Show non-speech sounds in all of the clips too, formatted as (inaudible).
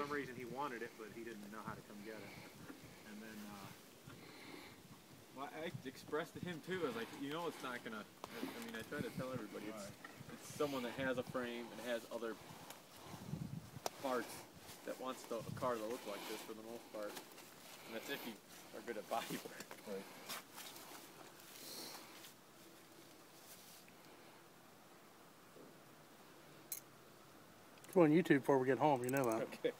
some reason he wanted it, but he didn't know how to come get it. And then, uh, Well, I expressed to him too. I was like, you know, it's not gonna. I, I mean, I try to tell everybody it's, it's someone that has a frame and has other parts that wants the, a car to look like this for the most part, and that's if you are good at body work. Right. Go on YouTube before we get home, you know that. Okay.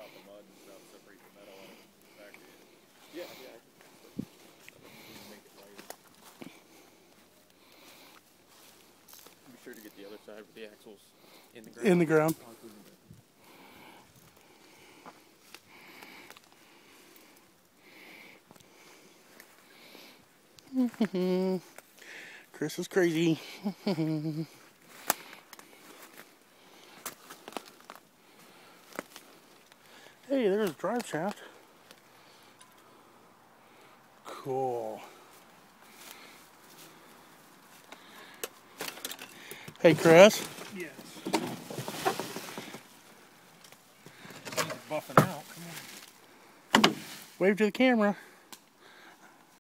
Out the mud and stuff, separate the metal out of the factory. Yeah, yeah. I can- I can make it lighter. Be sure to get the other side with the axles in the ground. In the ground. (laughs) Chris is crazy. (laughs) hey, there's a drive shaft. Cool. Hey, Chris. yes. Buffing out. Come on. Wave to the camera.